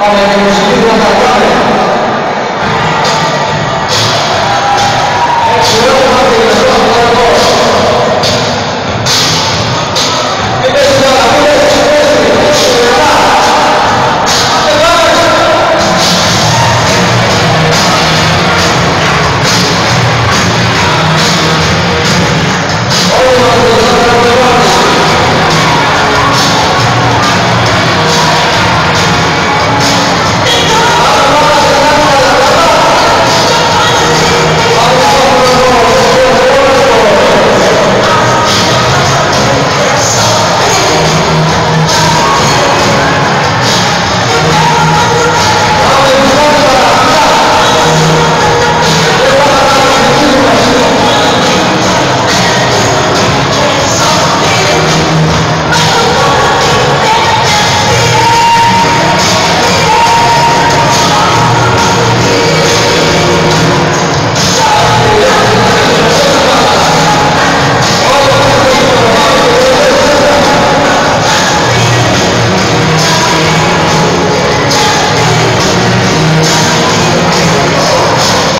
Oleh